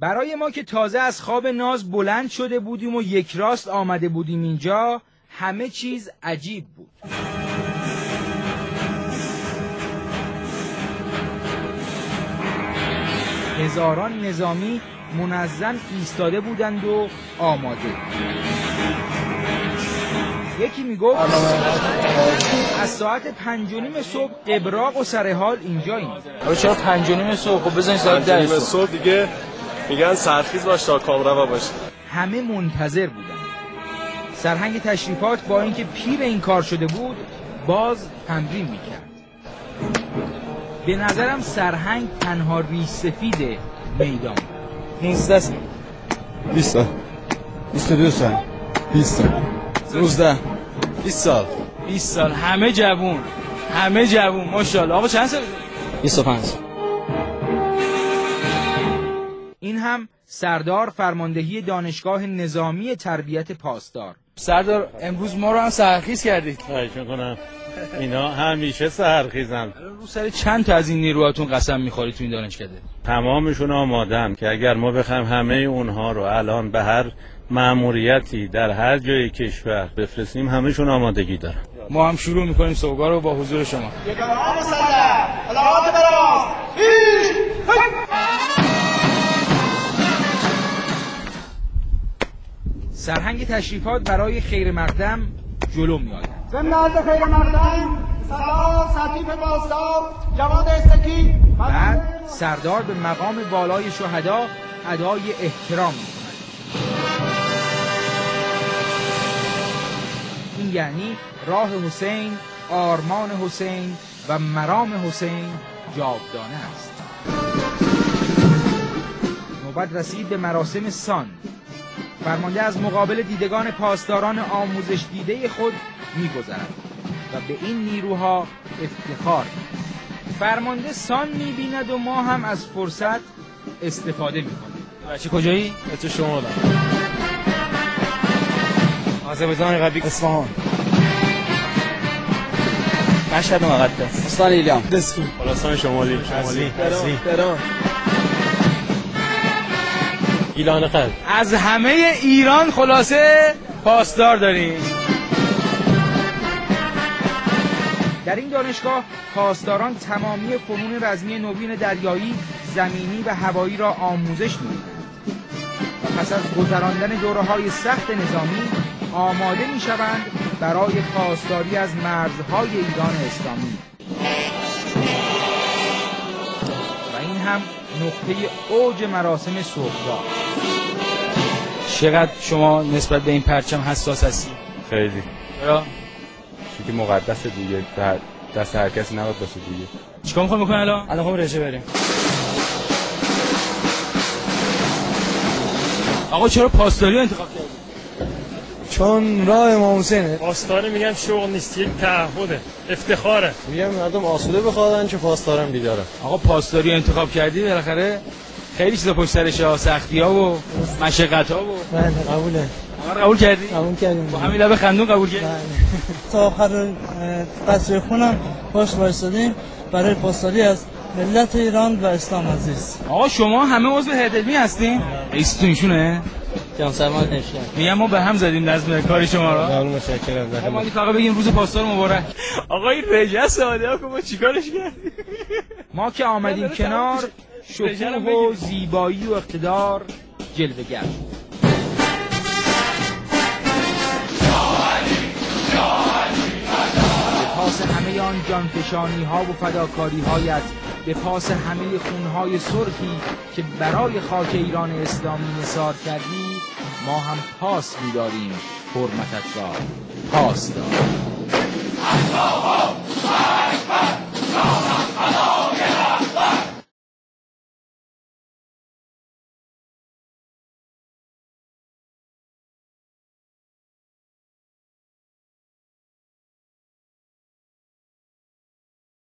برای ما که تازه از خواب ناز بلند شده بودیم و یک راست آمده بودیم اینجا همه چیز عجیب بود. هزاران نظامی منظم ایستاده بودند و آماده یکی می‌گفت از ساعت پنج و نیم صبح قبراق و سر حال اینجاییم. چرا پنج و نیم صبح؟ خب بزنید ساعت ده صبح دیگه میگن سرخیز باش تا کامروا باشه همه منتظر بودند سرهنگ تشریفات با اینکه پیر این کار شده بود باز تمرین می‌کرد. به نظرم سرهنگ تنها ریش سفید میدان بود. 19 سال. 20 سال 22 سال. 20 سال. 19 20 سال. 20 سال. همه جوون. همه جوون. ماشاءالله. آقا چند سال؟ 25 سردار فرماندهی دانشگاه نظامی تربیت پاسدار. سردار امروز ما رو هم سرخیز کردید. خواهش می‌کنم. اینا همیشه سرخیزن. رو سر چند تا از این نیروهاتون قسم می‌خورید تو این دانشکده؟ تمامشون آمادن که اگر ما بخوایم همه اونها رو الان به هر مأموریتی در هر جای کشور بفرستیم همهشون آمادگی دارن. ما هم شروع می‌کنیم سوگا رو با حضور شما. سرهنگ تشریفات برای خیر مقدم جلو می آید ضمن عرض خیر مقدم سلام سطیف باستا جواد استکی. بعد سردار به مقام بالای شهدا ادای احترام می کند این یعنی راه حسین آرمان حسین و مرام حسین جاودانه است. نوبت رسید به مراسم سان. فرمانده از مقابل دیدگان پاسداران آموزش دیده خود میگذرد و به این نیروها افتخار می‌کند. فرمانده سان می‌بیند و ما هم از فرصت استفاده می‌کنیم. بچه کجایی؟ بچه شما آذربایجان قبلی اصفهان. مشهد مقدس. استان ایلام. خراسان شمالی. شمالی. تهران. گیلان قلب از همه ایران خلاصه پاسدار داریم. در این دانشگاه پاسداران تمامی فنون رزمی نوین دریایی زمینی و هوایی را آموزش می‌دهند. و پس از گذراندن دوره های سخت نظامی آماده می‌شوند برای پاسداری از مرزهای ایران اسلامی. و این هم نقطه اوج مراسم صبحگاه. چقدر شما نسبت به این پرچم حساس هستی؟ خیلی. چرا؟ چون که مقدس دیگه. دست هر کسی نباید باشه دیگه. چیکار می‌خوای بکنی الان؟ الان خب رژه بریم. آقا چرا پاسداری رو انتخاب کردی؟ چون راه امام حسینه. پاسداری میگن شغل نیست یک تعهده افتخاره. میگم مردم آسوده بخوادن چه پاسدارم بیدارم آقا پاسداری انتخاب کردی بالاخره؟ خیلی چیزا پشت سرشه ها سختی ها و مشقت ها و بله قبوله. قبول کردی؟ قبول کردیم. با همین لب خندون قبول کردی؟ تا آخر قصر خونم باش وایسادیم برای پاسداری از ملت ایران و اسلام عزیز. آقا شما همه عضو هیئت علمی هستین؟ رئیستون ایشونه؟ جان سلمان نشکر میگم ما به هم زدیم نظم کاری شما رو. قبول متشکرم. ما فقط بگیم روز پاسدار مبارک. آقا این رجس ساده که ما چیکارش کردیم؟ ما که آمدیم کنار شکوه و زیبایی و اقتدار جلوگر به پاس همه آن جانفشانی ها و فداکاری هایت به پاس همه خونهای سرخی که برای خاک ایران اسلامی نثار کردی ما هم پاس می‌داریم حرمتت را. پاس دار